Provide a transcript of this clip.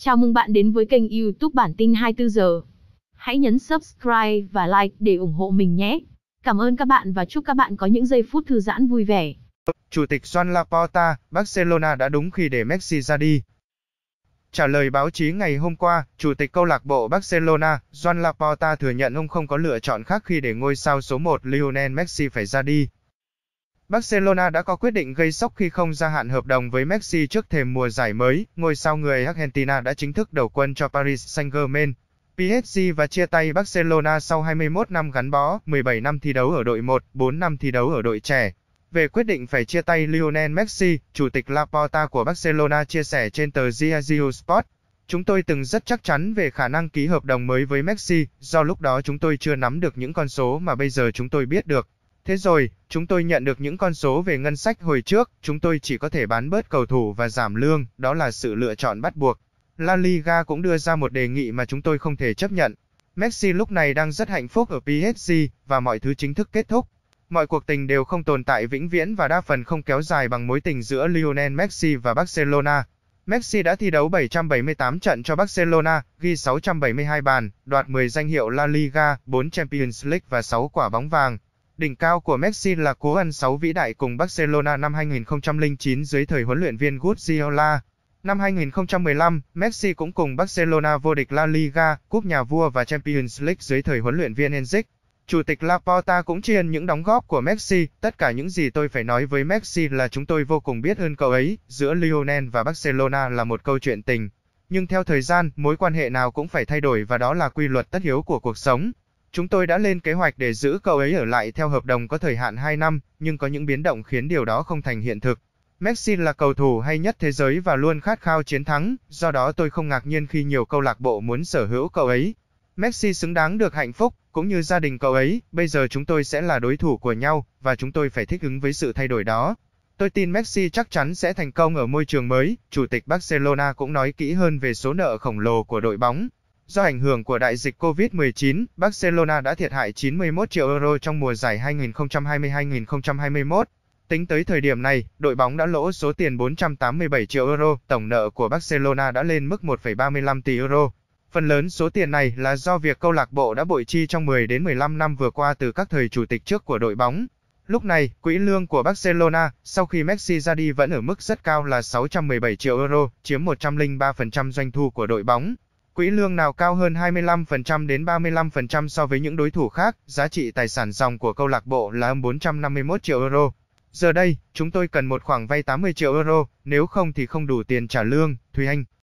Chào mừng bạn đến với kênh YouTube Bản tin 24 giờ. Hãy nhấn subscribe và like để ủng hộ mình nhé. Cảm ơn các bạn và chúc các bạn có những giây phút thư giãn vui vẻ. Chủ tịch Joan Laporta, Barcelona đã đúng khi để Messi ra đi. Trả lời báo chí ngày hôm qua, Chủ tịch câu lạc bộ Barcelona, Joan Laporta thừa nhận ông không có lựa chọn khác khi để ngôi sao số 1 Lionel Messi phải ra đi. Barcelona đã có quyết định gây sốc khi không gia hạn hợp đồng với Messi trước thềm mùa giải mới, ngôi sao người Argentina đã chính thức đầu quân cho Paris Saint-Germain. PSG và chia tay Barcelona sau 21 năm gắn bó, 17 năm thi đấu ở đội 1, 4 năm thi đấu ở đội trẻ. Về quyết định phải chia tay Lionel Messi, Chủ tịch Laporta của Barcelona chia sẻ trên tờ Diario Sport. Chúng tôi từng rất chắc chắn về khả năng ký hợp đồng mới với Messi, do lúc đó chúng tôi chưa nắm được những con số mà bây giờ chúng tôi biết được. Thế rồi, chúng tôi nhận được những con số về ngân sách hồi trước, chúng tôi chỉ có thể bán bớt cầu thủ và giảm lương, đó là sự lựa chọn bắt buộc. La Liga cũng đưa ra một đề nghị mà chúng tôi không thể chấp nhận. Messi lúc này đang rất hạnh phúc ở PSG, và mọi thứ chính thức kết thúc. Mọi cuộc tình đều không tồn tại vĩnh viễn và đa phần không kéo dài bằng mối tình giữa Lionel Messi và Barcelona. Messi đã thi đấu 778 trận cho Barcelona, ghi 672 bàn, đoạt 10 danh hiệu La Liga, 4 Champions League và 6 quả bóng vàng. Đỉnh cao của Messi là cú ăn 6 vĩ đại cùng Barcelona năm 2009 dưới thời huấn luyện viên Guardiola. Năm 2015, Messi cũng cùng Barcelona vô địch La Liga, Cúp Nhà Vua và Champions League dưới thời huấn luyện viên Enrique. Chủ tịch Laporta cũng tri ân những đóng góp của Messi, tất cả những gì tôi phải nói với Messi là chúng tôi vô cùng biết ơn cậu ấy, giữa Lionel và Barcelona là một câu chuyện tình. Nhưng theo thời gian, mối quan hệ nào cũng phải thay đổi và đó là quy luật tất yếu của cuộc sống. Chúng tôi đã lên kế hoạch để giữ cậu ấy ở lại theo hợp đồng có thời hạn 2 năm, nhưng có những biến động khiến điều đó không thành hiện thực. Messi là cầu thủ hay nhất thế giới và luôn khát khao chiến thắng, do đó tôi không ngạc nhiên khi nhiều câu lạc bộ muốn sở hữu cậu ấy. Messi xứng đáng được hạnh phúc, cũng như gia đình cậu ấy, bây giờ chúng tôi sẽ là đối thủ của nhau, và chúng tôi phải thích ứng với sự thay đổi đó. Tôi tin Messi chắc chắn sẽ thành công ở môi trường mới, Chủ tịch Barcelona cũng nói kỹ hơn về số nợ khổng lồ của đội bóng. Do ảnh hưởng của đại dịch COVID-19, Barcelona đã thiệt hại 91 triệu euro trong mùa giải 2020-2021. Tính tới thời điểm này, đội bóng đã lỗ số tiền 487 triệu euro, tổng nợ của Barcelona đã lên mức 1,35 tỷ euro. Phần lớn số tiền này là do việc câu lạc bộ đã bội chi trong 10 đến 15 năm vừa qua từ các thời chủ tịch trước của đội bóng. Lúc này, quỹ lương của Barcelona, sau khi Messi ra đi vẫn ở mức rất cao là 617 triệu euro, chiếm 103% doanh thu của đội bóng. Quỹ lương nào cao hơn 25% đến 35% so với những đối thủ khác, giá trị tài sản dòng của câu lạc bộ là 451 triệu euro. Giờ đây, chúng tôi cần một khoản vay 80 triệu euro, nếu không thì không đủ tiền trả lương, Thùy Anh.